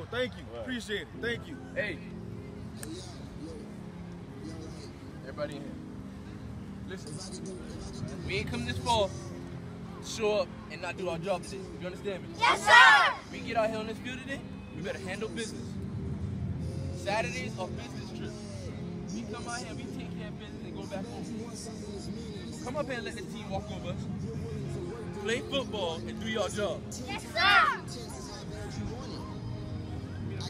Thank you. Appreciate it. Thank you. Hey. Everybody in here. Listen. We ain't come this far to show up and not do our job today. You understand me? Yes, sir! We get out here on this field today, we better handle business. Saturdays are business trips. We come out here, we take care of business and go back home. Come up here and let the team walk over us. Play football and do your job. Yes, sir!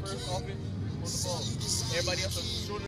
First offense on the ball. Everybody else the shoulder.